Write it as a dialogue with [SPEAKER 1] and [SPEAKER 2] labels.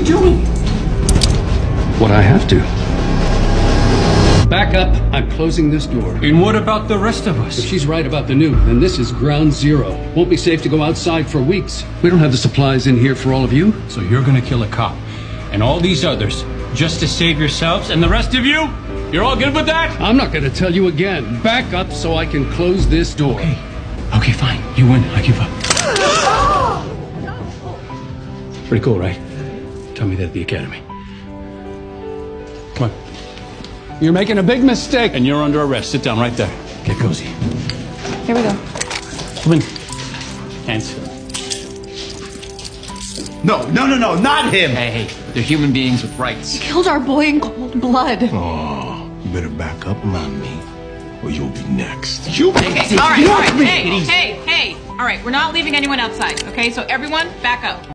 [SPEAKER 1] are you doing?
[SPEAKER 2] What I have to. Back up. I'm closing this door.
[SPEAKER 3] And what about the rest of us?
[SPEAKER 2] If she's right about the nuke, then this is ground zero. Won't be safe to go outside for weeks. We don't have the supplies in here for all of you.
[SPEAKER 3] So you're gonna kill a cop and all these others just to save yourselves and the rest of you? You're all good with that?
[SPEAKER 2] I'm not going to tell you again. Back up so I can close this door.
[SPEAKER 3] Okay. Okay, fine. You win. I give up. Pretty cool, right? Tell me that at the academy. Come on.
[SPEAKER 2] You're making a big mistake.
[SPEAKER 3] And you're under arrest. Sit down right there. Get cozy.
[SPEAKER 4] Here we go.
[SPEAKER 3] Come in. Hands.
[SPEAKER 1] No, no, no, no, not him.
[SPEAKER 5] Hey, hey, they're human beings with rights.
[SPEAKER 4] He killed our boy in cold blood.
[SPEAKER 6] Oh, you better back up, mommy, or you'll be next.
[SPEAKER 1] You
[SPEAKER 7] Okay, all right, all right. Hey, hey, hey. All right, we're not leaving anyone outside, okay? So everyone, back up.